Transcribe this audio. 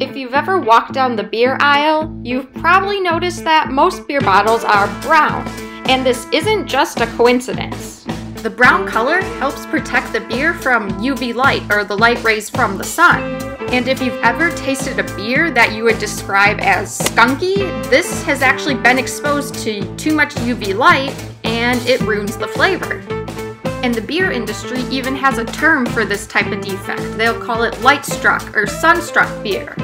If you've ever walked down the beer aisle, you've probably noticed that most beer bottles are brown, and this isn't just a coincidence. The brown color helps protect the beer from UV light or the light rays from the sun. And if you've ever tasted a beer that you would describe as skunky, this has actually been exposed to too much UV light and it ruins the flavor. And the beer industry even has a term for this type of defect. They'll call it light struck or sunstruck beer.